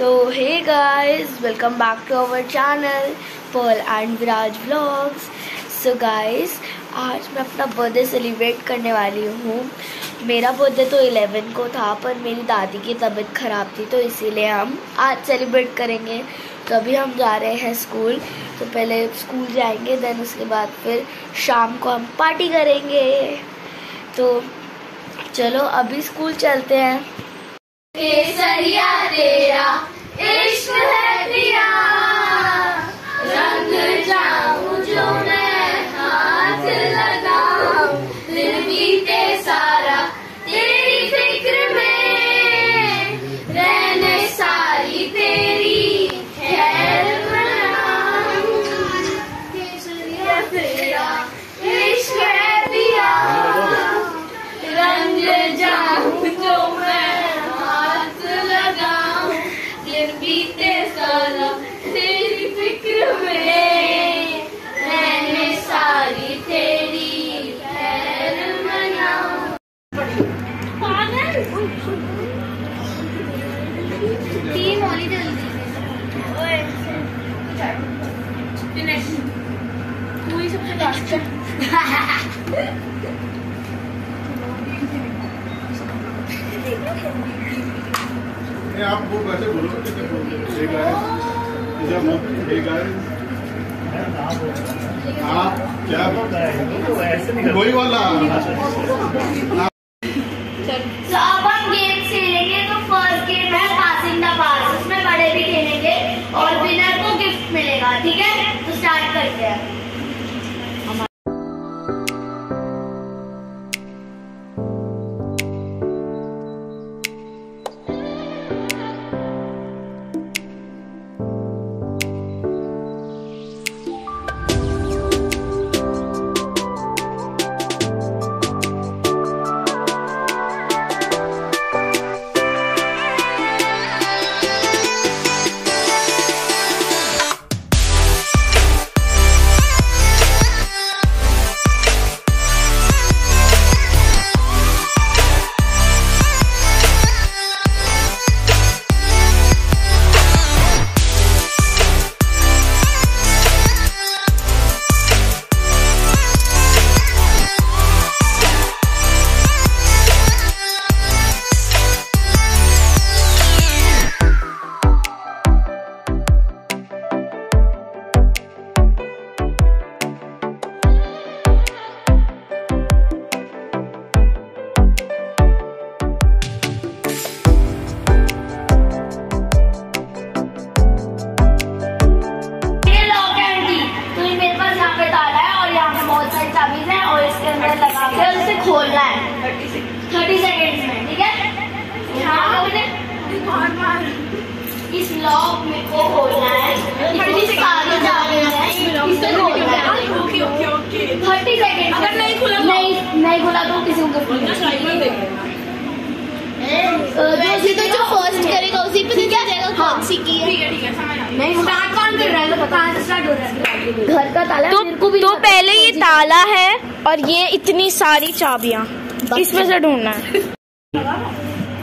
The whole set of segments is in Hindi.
So hey guys, welcome back to our channel Pearl and Viraj Vlogs. So guys, आज मैं अपना बर्थडे सेलिब्रेट करने वाली हूँ। मेरा बर्थडे तो 11 को था पर मेरी दादी की तबीयत ख़राब थी तो इसीलिए हम आज सेलिब्रेट करेंगे। तो अभी हम जा रहे हैं स्कूल तो पहले स्कूल जाएँगे देन उसके बाद फिर शाम को हम पार्टी करेंगे। तो चलो अभी स्कूल चलते हैं। केसरिया तेरा। वही वाला। जाएगा कौन सी की है। नहीं स्टार्ट कौन कर रहा है? तो कहाँ से स्टार्ट हो। रहा है घर का ताला तो मेरे को भी तो पहले ये ताला है और ये इतनी सारी चाबियाँ। इसमें से ढूंढना है।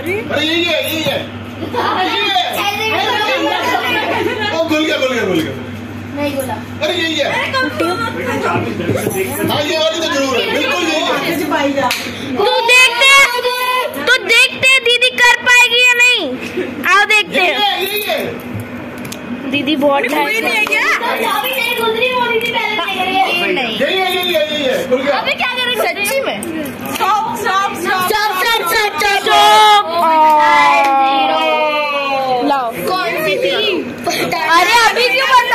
अरे यही है यही है। ओ भूल गया भूल गया भूल गया। नहीं बोला। अरे यही है। हाँ ये वाली तो ज़रूर है। बिल्कुल यही है। तो हैं तो देखते हैं दीदी कर पाएगी या नहीं आओ देखते यही हैं है यही है दीदी बहुत नहीं है क्या? सच्ची में। स्टॉप स्टॉप स्टॉप चुप चुप चुप चुप चुप लाओ कौन सी थी? अरे अभी क्यों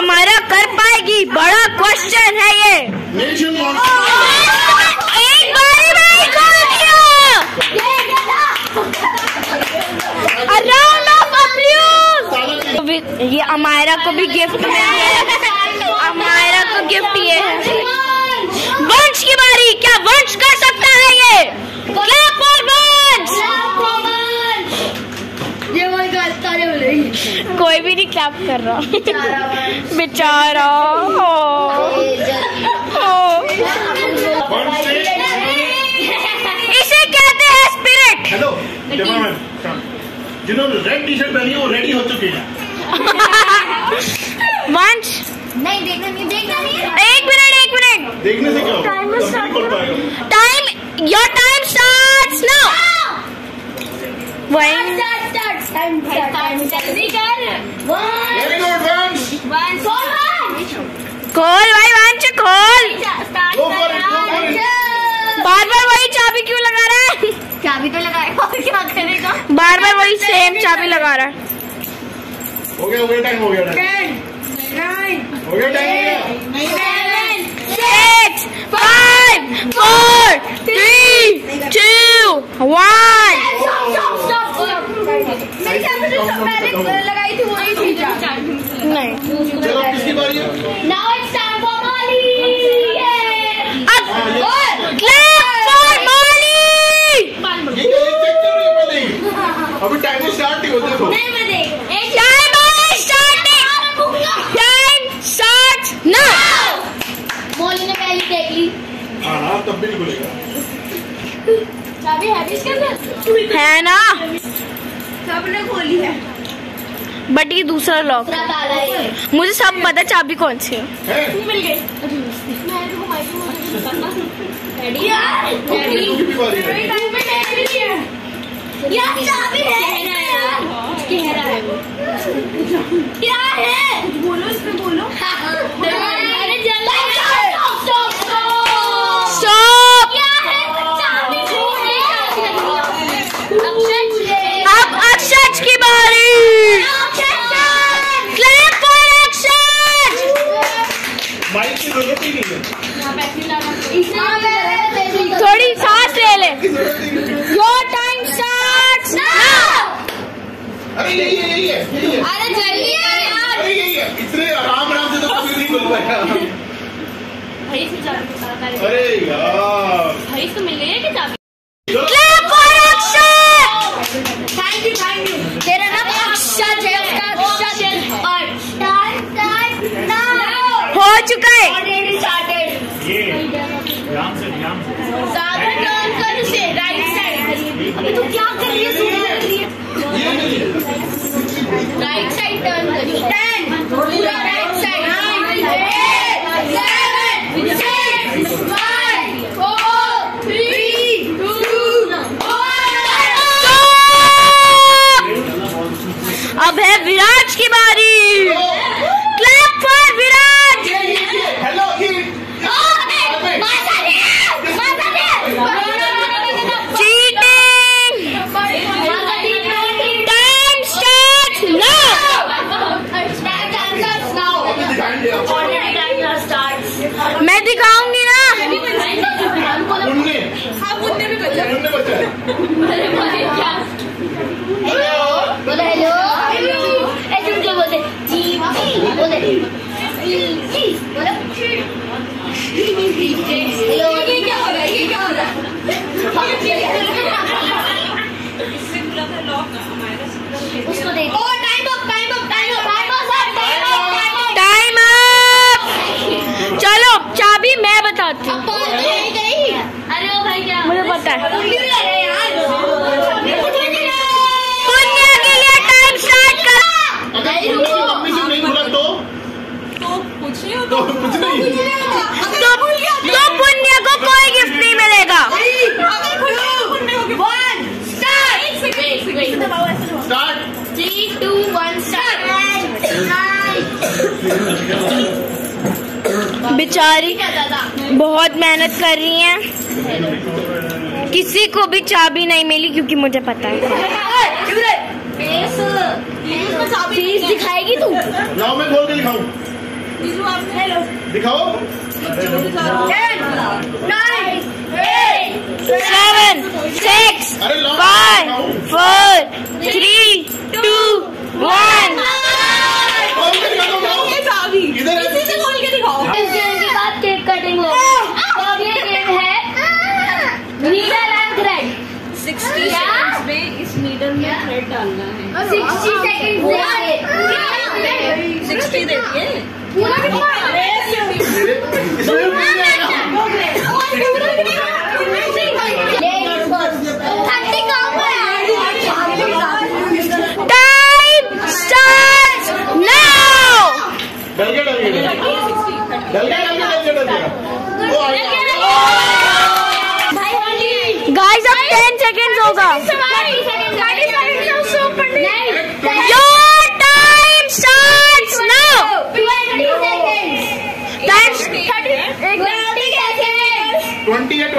हमारा कर पाएगी? बड़ा क्वेश्चन है ये। oh, oh, oh, एक में ये अमायरा को भी गिफ्ट में अमायरा को गिफ्ट ये है। वंश की बारी। क्या वंश कर सकता है ये? क्या क्लैप कर रहा बेचारा। हो हो इसे कहते हैं स्पिरिट हेलो जिन्होंने रेड टी शर्ट पहनी है वो रेडी हो चुके हैं। वंश नहीं देखना नहीं देखना नहीं एक मिनट एक मिनट। देखने से क्या पाएगा। Time your time starts now one time time जल्दी कर one very good Vansh one खोल भाई वंश खोल. बार बार वही चाबी क्यों लगा रहा है? चाबी तो लगाएगा और क्या करेगा? बार बार वही सेम चाबी लगा रहा है। हो गया हो गया टाइम हो गया टाइम हो गया टाइम हो गया. Six five four three two one लगाई थी वही थी नहीं चलो अब किसकी बारी है Now it's time for Molly! अब क्लैप फॉर मॉली ये क्या ये चेक कर रही है पहले ही अभी टाइम स्टार्ट नहीं होता देखो नहीं मैं देख एक time is starting time starts now Molly ने पहली देख ली हाँ हाँ तब भी नहीं खुलेगा चाबी है भी इसके अंदर है ना सबने खोली है बट ये दूसरा लॉक मुझे सब पता चाबी कौन सी है? मिल गई यार चाबी है क्या है बोलो बोलो अरे जल्दी स्टॉप स्टॉप स्टॉप स्टॉप क्या है चाबी है अब अक्षज की बारी क्लैप फॉर अक्षज माइक की ज़रूरत ही नहीं है थोड़ी सांस ले ले की ज़रूरत ही नहीं है योर टाइम स्टार्ट्स नाउ अरे यही है यही है यही है अरे जल्दी यार अरे यही है इतने आराम आराम से तो कभी नहीं खुल पाया अरे यार। चलो बेचारी बहुत मेहनत कर रही हैं। किसी को भी चाबी नहीं मिली क्योंकि मुझे पता है। फ़ीस दिखाएगी तू? लाओ मैं खोल के दिखाऊँ। दिखाओ। Seven six five four three two one. इधर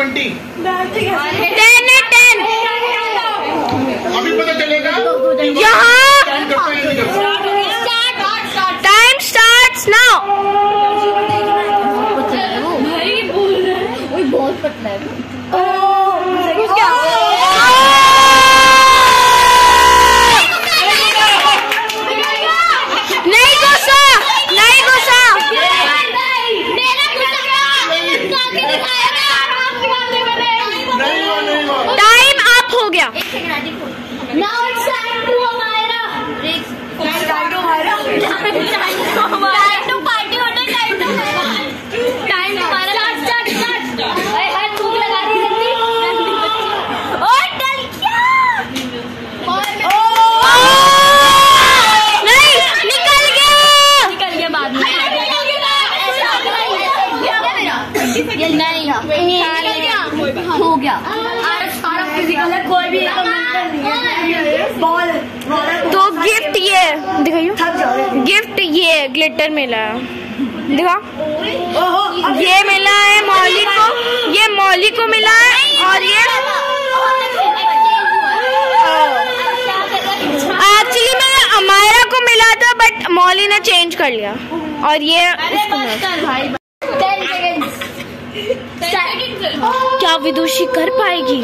ट्वेंटी टेन टेन अभी पता चलेगा? यहाँ time start now Now it's time to Amira. time to Rigs. Gift ये ग्लिटर मिला। देखा। ये मिला है मौली को। ये मौली को मिला है और ये एक्चुअली मैं अमायरा को मिला था बट मौली ने चेंज कर लिया। और ये क्या विदुषी कर पाएगी?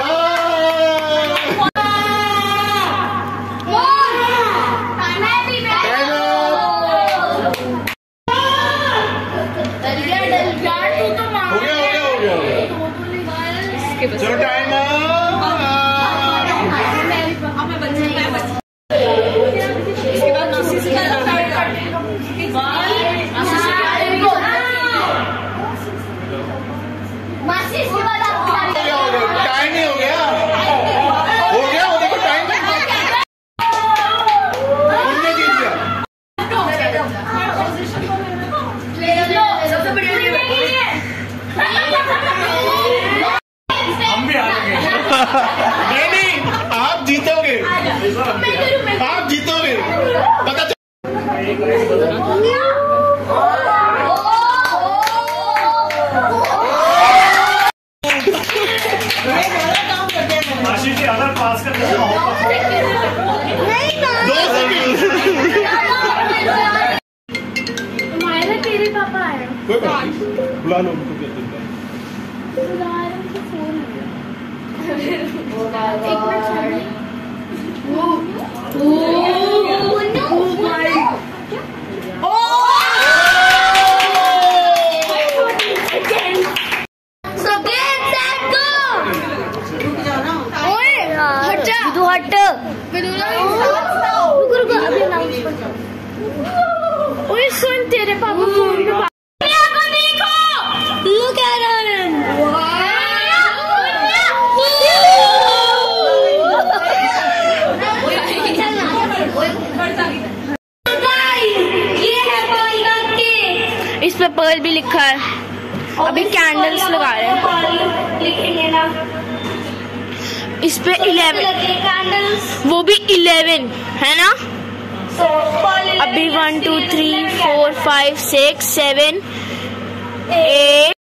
Showtime! Oh my god. पे पर्ल भी लिखा है। अभी कैंडल्स लगा रहे हैं। इस पे इलेवन कैंडल्स वो भी इलेवन है ना? अभी one two three four five six seven eight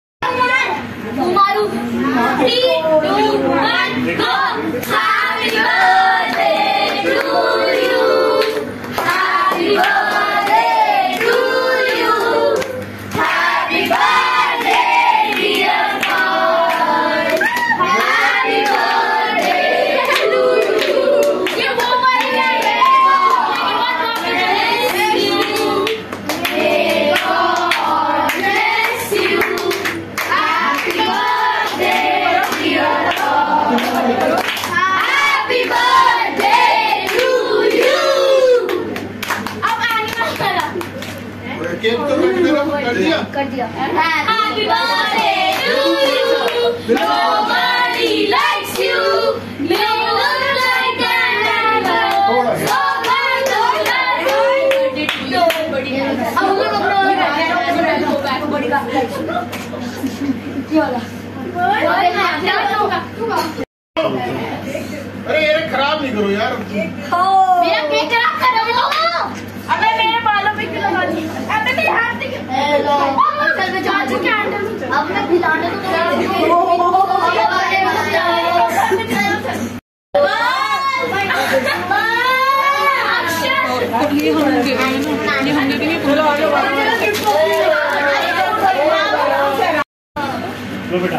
लो बेटा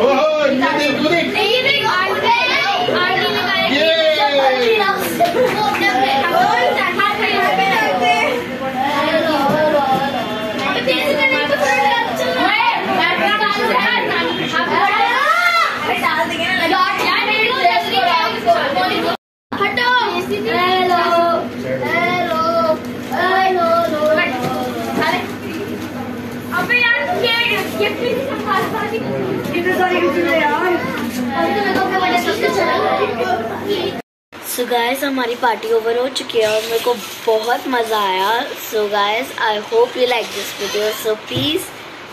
ओहो इतना देख तू देख हटो हेलो हेलो हेलो अरे अबे यार ये गिफ्ट भी संभाल पाती कितने सारे गिफ्ट है यार और तुम्हें तो अपने बर्थडे सबसे चला सो गायस हमारी पार्टी ओवर हो चुकी है और मेरे को बहुत मज़ा आया। So guys I hope you like this video so please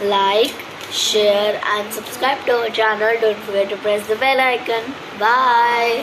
like share and subscribe to our channel don't forget to press the bell icon bye